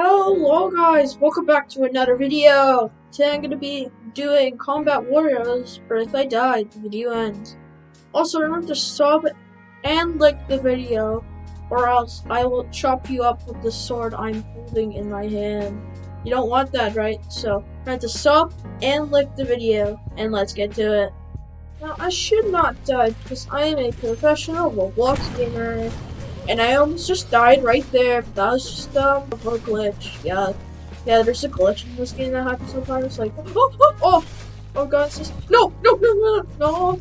Hello guys, welcome back to another video. Today I'm going to be doing Combat Warriors, or if I die, the video ends. Also remember to sub and like the video, or else I will chop you up with the sword I'm holding in my hand. You don't want that, right? So remember to sub and like the video, and let's get to it. Now I should not die because I am a professional Roblox gamer. And I almost just died right there, but that was just um, a glitch. Yeah, yeah, there's a glitch in this game that happens sometimes. Like, oh, oh, oh, oh god, no, no, no, no, no,